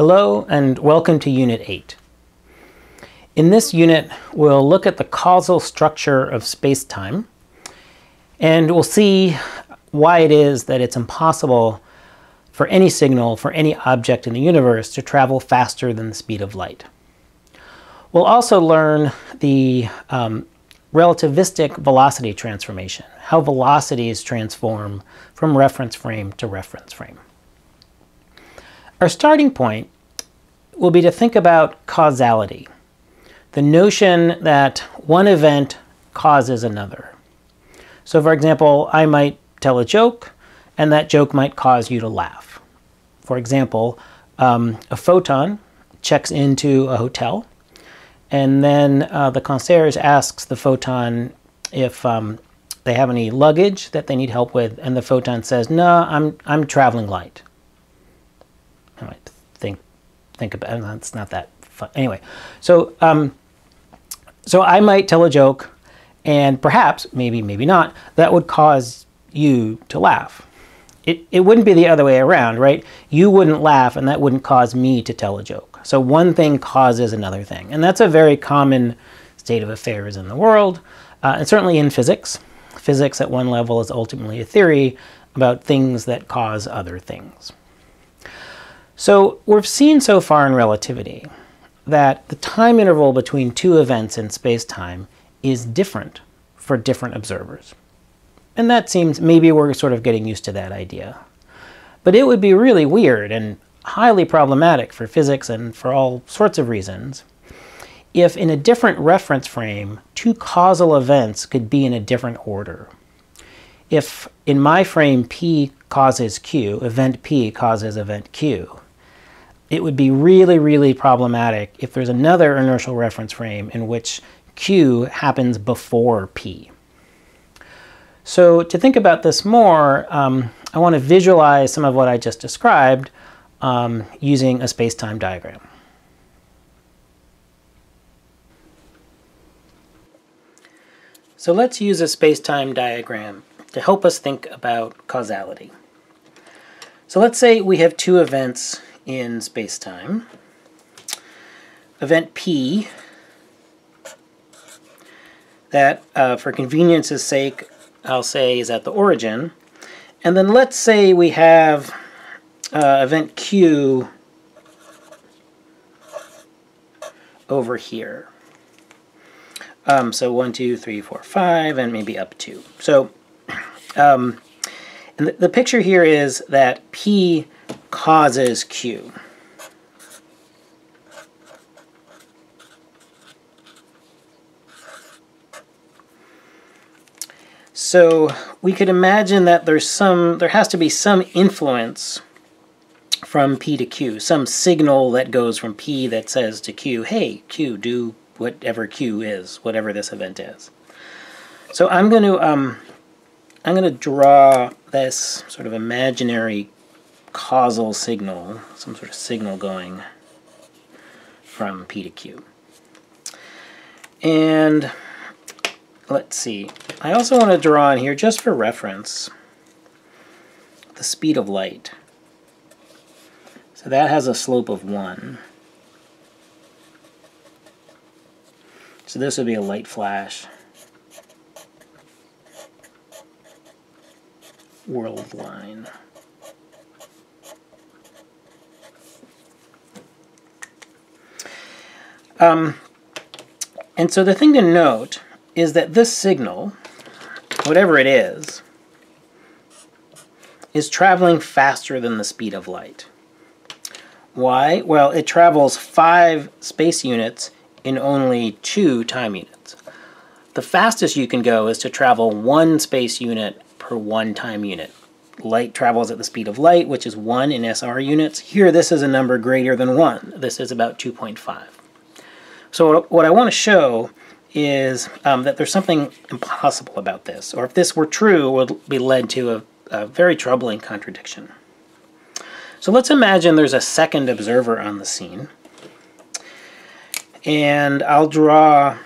Hello and welcome to Unit 8. In this unit, we'll look at the causal structure of space-time, and we'll see why it is that it's impossible for any signal, for any object in the universe, to travel faster than the speed of light. We'll also learn the um, relativistic velocity transformation, how velocities transform from reference frame to reference frame. Our starting point will be to think about causality, the notion that one event causes another. So for example, I might tell a joke, and that joke might cause you to laugh. For example, um, a photon checks into a hotel, and then uh, the concierge asks the photon if um, they have any luggage that they need help with, and the photon says, no, I'm, I'm traveling light. I might think think about it. It's not that fun. Anyway, so um, so I might tell a joke, and perhaps, maybe, maybe not, that would cause you to laugh. It, it wouldn't be the other way around, right? You wouldn't laugh, and that wouldn't cause me to tell a joke. So one thing causes another thing. And that's a very common state of affairs in the world, uh, and certainly in physics. Physics at one level is ultimately a theory about things that cause other things. So we've seen so far in relativity that the time interval between two events in space-time is different for different observers. And that seems, maybe we're sort of getting used to that idea. But it would be really weird and highly problematic for physics and for all sorts of reasons if in a different reference frame, two causal events could be in a different order. If in my frame P causes Q, event P causes event Q, it would be really, really problematic if there's another inertial reference frame in which Q happens before P. So to think about this more, um, I want to visualize some of what I just described um, using a space-time diagram. So let's use a space-time diagram to help us think about causality. So let's say we have two events in space-time. Event P, that uh, for convenience's sake, I'll say is at the origin. And then let's say we have uh, event Q over here. Um, so one, two, three, four, five, and maybe up two. So um, and the, the picture here is that P causes Q. So we could imagine that there's some, there has to be some influence from P to Q, some signal that goes from P that says to Q, hey, Q, do whatever Q is, whatever this event is. So I'm going to, um, I'm going to draw this sort of imaginary causal signal, some sort of signal going from P to Q. And let's see, I also want to draw in here, just for reference, the speed of light. So that has a slope of 1. So this would be a light flash. World line. Um, and so the thing to note is that this signal, whatever it is, is traveling faster than the speed of light. Why? Well, it travels five space units in only two time units. The fastest you can go is to travel one space unit per one time unit. Light travels at the speed of light, which is 1 in SR units. Here, this is a number greater than 1. This is about 2.5. So what I want to show is um, that there's something impossible about this, or if this were true, would be led to a, a very troubling contradiction. So let's imagine there's a second observer on the scene, and I'll draw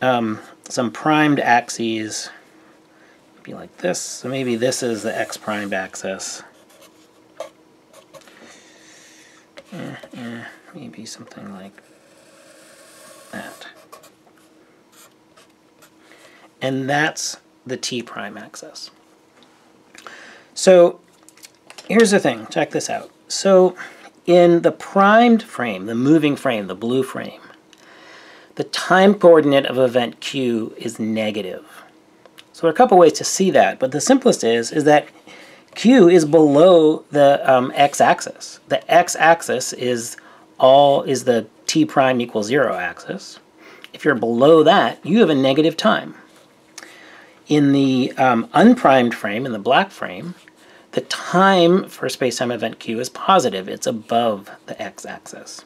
um, some primed axes, be like this. So maybe this is the x primed axis. Mm -hmm. be something like that. And that's the t prime axis. So here's the thing, check this out. So in the primed frame, the moving frame, the blue frame, the time coordinate of event q is negative. So there are a couple ways to see that, but the simplest is, is that q is below the um, x-axis. The x-axis is all is the t prime equals zero axis. If you're below that, you have a negative time. In the um, unprimed frame, in the black frame, the time for spacetime event q is positive. It's above the x-axis.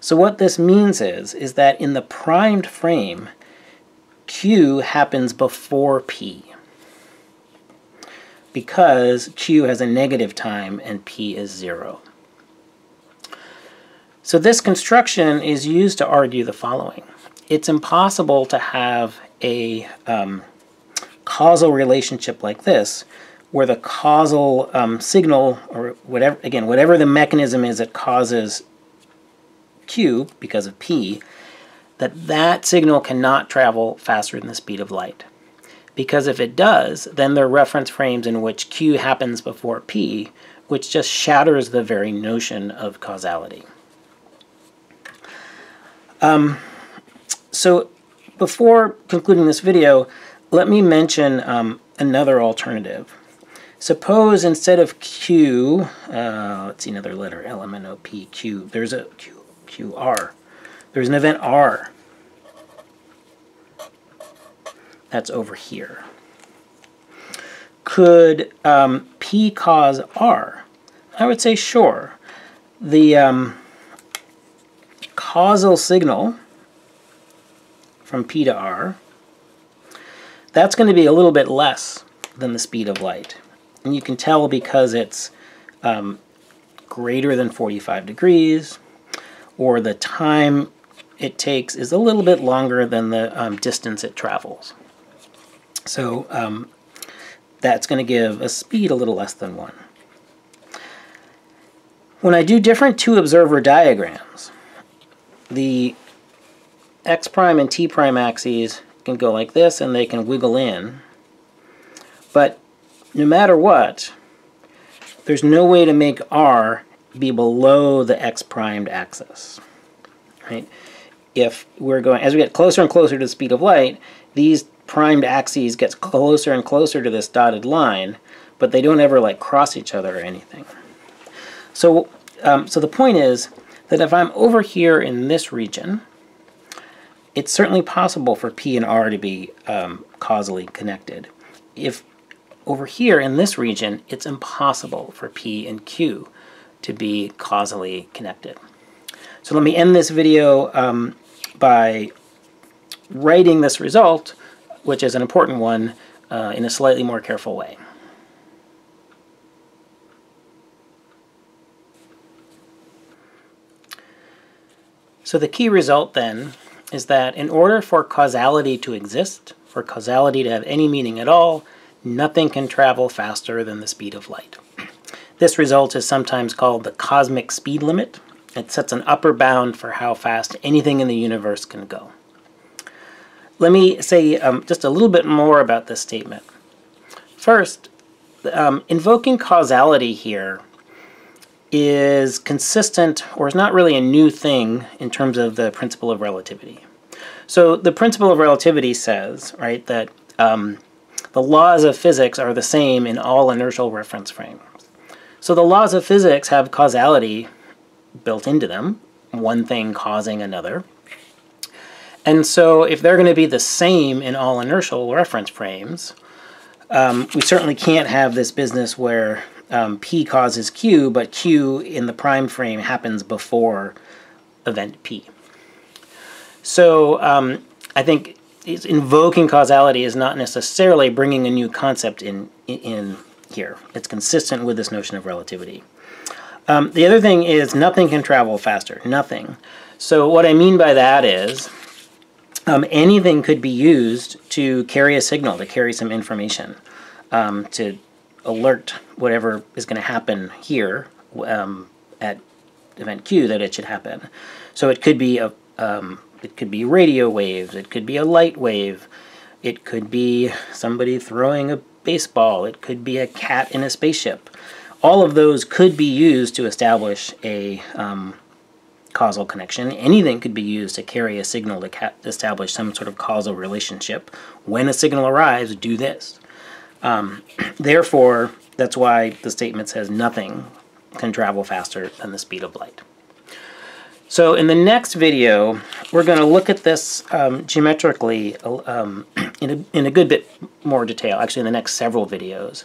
So what this means is, is that in the primed frame, q happens before p because q has a negative time and p is zero. So this construction is used to argue the following. It's impossible to have a um, causal relationship like this where the causal um, signal, or whatever, again, whatever the mechanism is that causes Q, because of P, that that signal cannot travel faster than the speed of light. Because if it does, then there are reference frames in which Q happens before P, which just shatters the very notion of causality. Um, so before concluding this video, let me mention um, another alternative. Suppose instead of Q, uh, let's see another letter, L, M, N, O, P, Q, there's a Q, Q, R. There's an event R. That's over here. Could um, P cause R? I would say sure. The um, causal signal from P to R, that's going to be a little bit less than the speed of light. And you can tell because it's um, greater than 45 degrees, or the time it takes is a little bit longer than the um, distance it travels. So um, that's going to give a speed a little less than 1. When I do different two-observer diagrams, the x prime and t prime axes can go like this and they can wiggle in. But no matter what, there's no way to make r be below the x primed axis. Right? If we're going, as we get closer and closer to the speed of light, these primed axes get closer and closer to this dotted line, but they don't ever like cross each other or anything. So, um, so the point is that if I'm over here in this region, it's certainly possible for P and R to be um, causally connected. If over here in this region, it's impossible for P and Q to be causally connected. So let me end this video um, by writing this result, which is an important one, uh, in a slightly more careful way. So the key result then is that in order for causality to exist, for causality to have any meaning at all, nothing can travel faster than the speed of light. This result is sometimes called the cosmic speed limit. It sets an upper bound for how fast anything in the universe can go. Let me say um, just a little bit more about this statement. First, um, invoking causality here is consistent, or is not really a new thing in terms of the principle of relativity. So the principle of relativity says, right, that um, the laws of physics are the same in all inertial reference frames. So the laws of physics have causality built into them, one thing causing another. And so if they're going to be the same in all inertial reference frames, um, we certainly can't have this business where um, P causes Q, but Q in the prime frame happens before event P. So um, I think invoking causality is not necessarily bringing a new concept in, in here. It's consistent with this notion of relativity. Um, the other thing is nothing can travel faster, nothing. So what I mean by that is um, anything could be used to carry a signal, to carry some information, um, to alert whatever is going to happen here um, at event Q that it should happen. So it could be a um, it could be radio waves, it could be a light wave, it could be somebody throwing a baseball, it could be a cat in a spaceship. All of those could be used to establish a um, causal connection. Anything could be used to carry a signal to establish some sort of causal relationship. When a signal arrives, do this. Um, therefore, that's why the statement says nothing can travel faster than the speed of light. So in the next video, we're going to look at this um, geometrically um, in, a, in a good bit more detail, actually in the next several videos.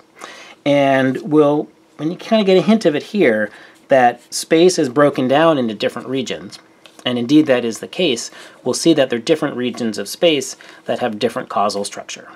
And we'll, and you kind of get a hint of it here, that space is broken down into different regions. And indeed that is the case. We'll see that there are different regions of space that have different causal structure.